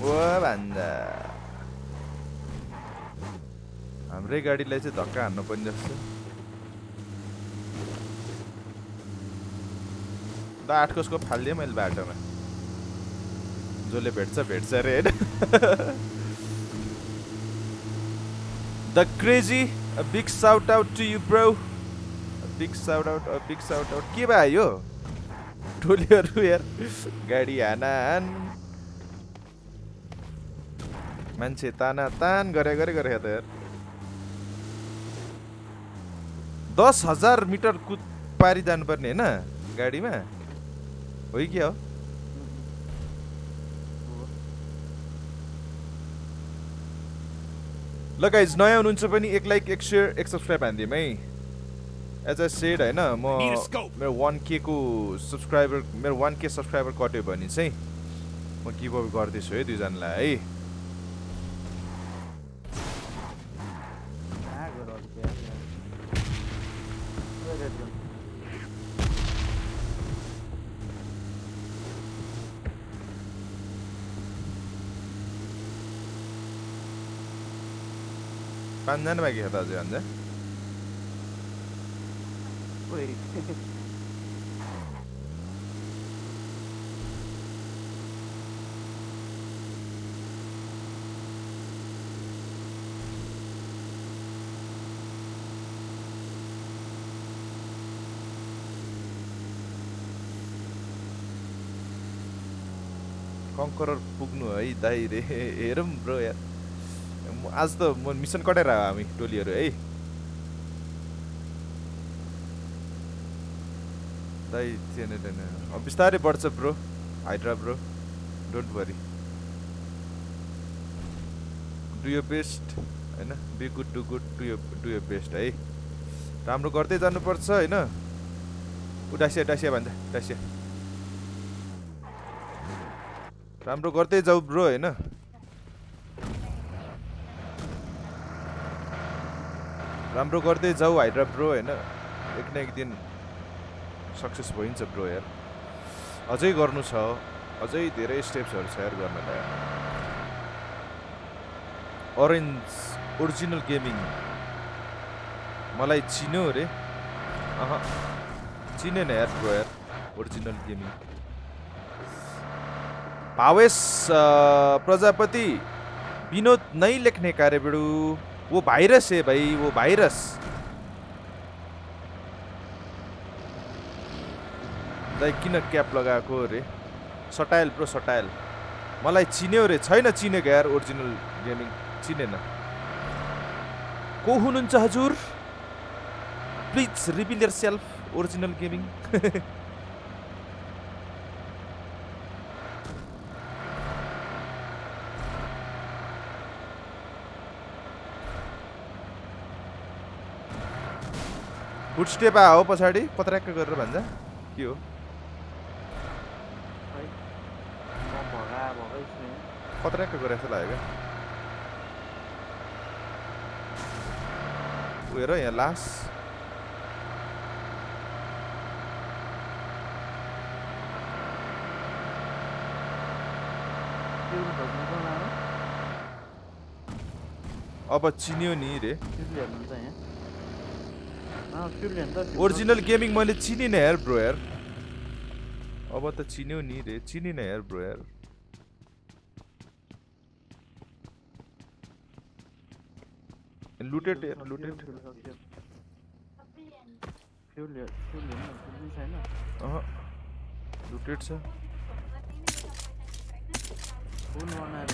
ओ भन्दा हाम्रै गाडीलाई चाहिँ धक्का हान्नु पर्ने जस्तो। द आठ कसको फालिदिएँ मैले बाटोमा। जसले भेट्छ भेट्छ अरे होइन। The crazy big shout out to you bro big shout out big shout out के भयो? यो टोलीहरू यार गाडी हाना हान मान्छे ताना तान गरे गरे गरे त यार दस हजार मिटर कुद पारी जानुपर्ने होइन गाडीमा? हो कि क्या हो? ल गाइज नयाँ हुनुहुन्छ पनि एक लाइक एक सेयर एक सब्सक्राइब हानिदिउँ है। एज अ सेड होइन म मेरो वान के को सब्सक्राइबर मेरो वान के सब्सक्राइबर कट्यो भने चाहिँ म गिभ गर्दैछु है दुईजनालाई है। अन्जा कङ्करर पुग्नु है दाइ रे हेरौँ ब्रो यार म- आज त म मिसन कटाएर हामी टोलीहरू है। दाइ थिएन थिएन। अब बिस्तारै बढ्छ bro. Hydra bro don't worry. Do your best होइन? Be good do good do your do your best है। राम्रो गर्दै जानुपर्छ होइन? ऊ डासिया डासिया भन्छ डासिया राम्रो गर्दै जाऊ ब्रो होइन? राम्रो गर्दै जाऊ हाइड्रा ब्रो होइन? एक न एक दिन सक्सेस भइन्छ ब्रो यार। अझै गर्नु छ अझै धेरै स्टेप्सहरू छ यार गर्नलाई। अरेन्ज ओरिजिनल गेमिङ मलाई चिन्यो अरे। अह। चिनेन यार ब्रो यार ओरिजिनल गेमिङ भावेश प्रजापति विनोद नहीं लिखने का रे बेडू। वो वायरस है भाई वो वायरस दाइ किन क्याप लगाएको रे? Style bro style. मलाई चिन्यो रे छैन चिनेको यार ओरिजिनल गेमिङ चिनेन। को हुनुहुन्छ हजुर? Please reveal yourself original gaming footstep हो पछाडि पत्राक्क गरेर भन्छ। के हो। पत्राक्क गरे जस्तो लाग्यो क्या। ऊ हेर यहाँ लास। फ्युल खोज्नु कहाँ लानु? अब चिन्यो नि रे। ओरिजिनल गेमिङ मैले चिनिनँ यार ब्रो यार अब त चिन्यो नि रे चिनिनँ यार ब्रो यार लुटेड यार लुटेड फ्युल हेर- लुटेड छ। फुल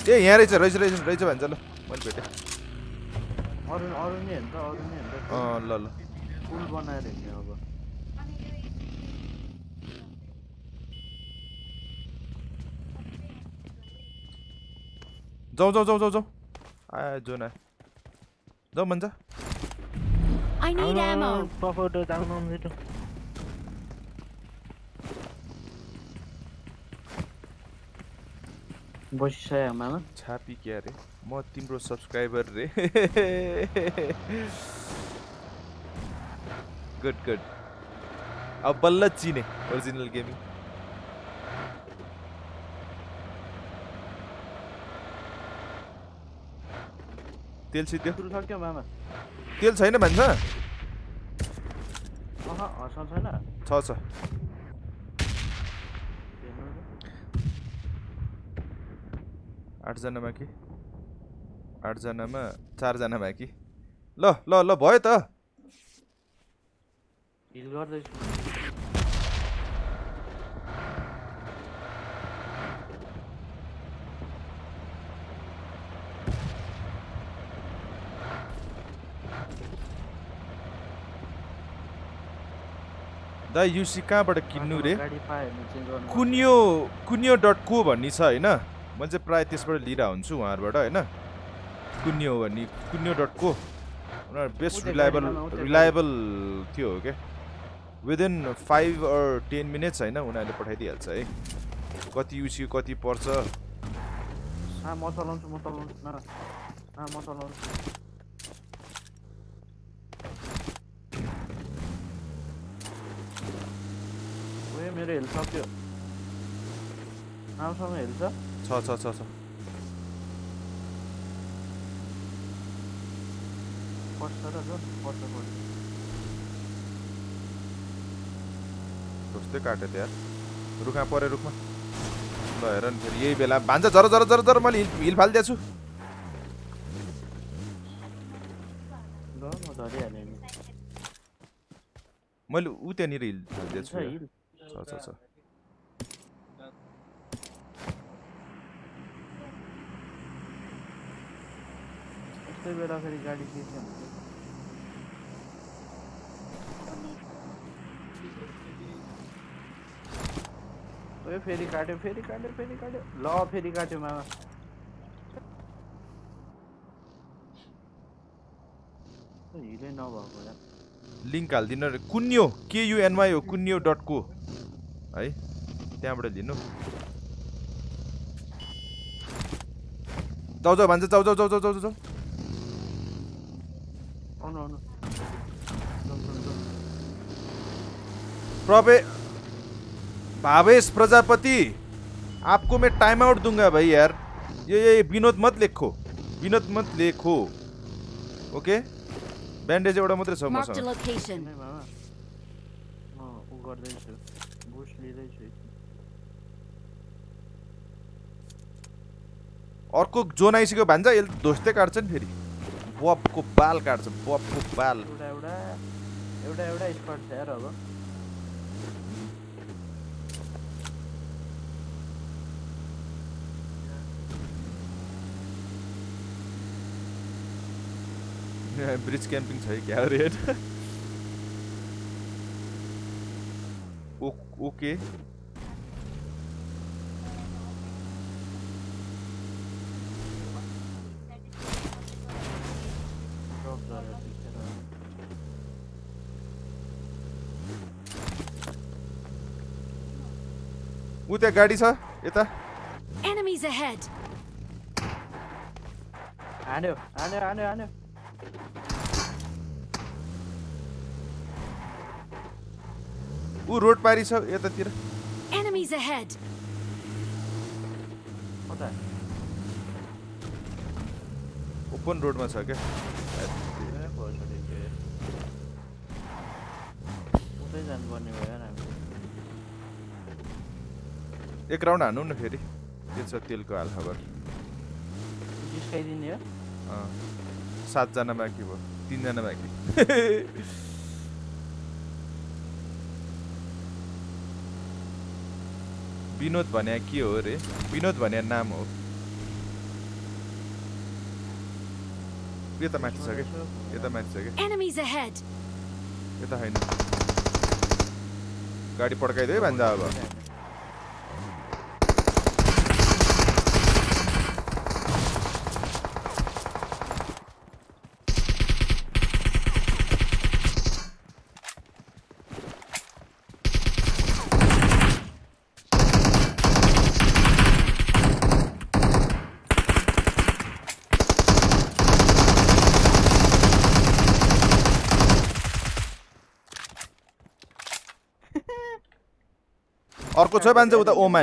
ए यहाँ रहेछ रहेछ रहेछ रहेछ भन्छ ल मैले भेटेँ। अरू अरू नै हेर्नु त अरू नै हेर्नु त। अँ ल ल। फुल बनाएर हिँड्ने अब। जाउँ जाउँ जाउँ जाउँ जाउँ आयो जोन आयो। जाउँ भन्छ I need ammo. पफोटो जाउनु छिटो बसिसक्यो मामा। छापी क्या रे? म तिम्रो सब्सक्राइबर रे। गुड गुड अब बल्ल चिने ओरिजिनल गेमिङ तेल सिद्धो सक्यो मामा? तेल छैन भन्छ। छैन। छ छ। आठजनामा कि आठजनामा चारजना बाँकी। ल ल ल भयो त। हिल गर्दैछु दा युसी कहाँबाट किन्नु रे कुन्यो कुन्यो डट को भन्ने छ होइन? म चाहिँ प्रायः त्यसबाट लिएर हुन्छु उहाँहरूबाट होइन? कुन्यो भन्ने कुन्यो डट को। उनीहरू बेस्ट रिलायबल। रिलायबल थियो हो क्या within five or ten minutes होइन उनीहरूले पठाइदिइहाल्छ है। कति युसी कति पर्छ। म चलाउँछु म चलाउँछु म चलाउँछु। ओए मेरो हेल्थ सक्यो आउँसँग हेल्थ छ? छ छ छ छ। पर्छ र जो पर्छ पर्छ ढुस्दै काट्यो त यार। रुखमा पऱ्यो रुखमा। ल हेर नि फेरि यही बेला। भान्जा जर जर जर जर मैले हिल हिल फालिदिएको छु। मैले ऊ त्यहाँनिर हिल फालिदिएको छ छु छ छ। बेला फेरि गाडी के के ओए फेरि काट्यो फेरि काट्यो फेरि काट्यो ल फेरि काट्यो मामा। ओ, हिलै नभएको यार। लिङ्क हालिदिनु रे। कुन्यो केयुएनवाई हो कुन्यो डट को है। त्यहाँबाट लिनु जाउ भन्छ जाउ जाउ जाउ जाउ जाउ जाउ आउनु। प्रवे भावेश प्रजापति आपको मैं टाइम आउट दूँगा भाई यार। ये ये विनोद मत लेखो। विनोद मत लेखो। ओके? ब्यान्डेज एउटा मात्रै छ मसँग अर्को जोन आइसक्यो भान्जा यसले धोस्दै काट्छ नि फेरि। बपको बाल काट्छ बपको बाल। एउटा एउटा एउटा एउटा स्पट छ यार अब ब्रिज क्याम्पिङ छ है क्या रेड ओके ड्रप गरेर टिकेर ऊ त्यहाँ गाडी छ यता Enemies ahead. हान्यो हान्यो हान्यो हान्यो ऊ रोड पारी छ यतातिर। Enemies ahead. कता ओपन रोडमा छ क्या? ए, भोसडी के। उतै जानुपर्ने भयो यार हामी। एक राउन्ड हान्नु न फेरि। के छ तेलको हाल खबर जिस्काइदिने हो? अँ, सातजना बाँकी भयो। तिनजना बाँकी। विनोद भन्या के हो रे? विनोद भन्या नाम हो। यता माथि छ क्या यता माथि छ ahead. यता होइन। गाडी पड्काइदियो है भान्जा अब। अर्को छ बान्छ उता ओम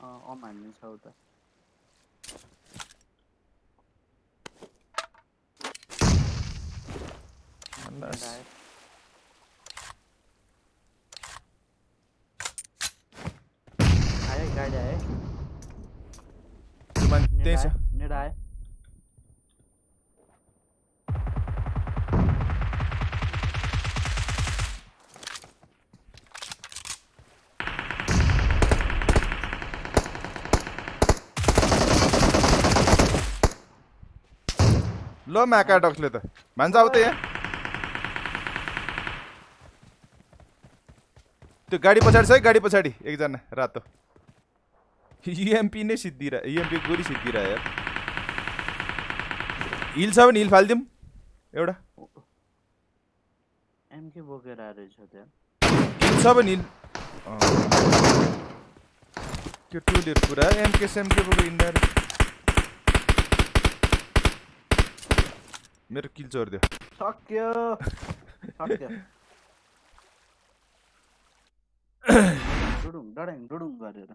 अ छ उता। गाडी आयो त्यही छ। आयो ल म्याकाडक्सले त। भान्जा आऊ त यहाँ। त्यो गाडी पछाडि छ है गाडी पछाडि एकजना रातो। युएमपी नै सिद्धिरा युएमपी गोली सिद्धिरा यार। हिल छ भने हिल फालिदिउँ एउटा। एमके बोकेर त्यहाँ हिल छ भने हिल। त्यो टुलियर पुरा एमके सेमके बोको इन्डिया मेरो किल चोरिदियो। सक्यो। सक्यो। डुडुङ डडेङ डुडुङ गरेर।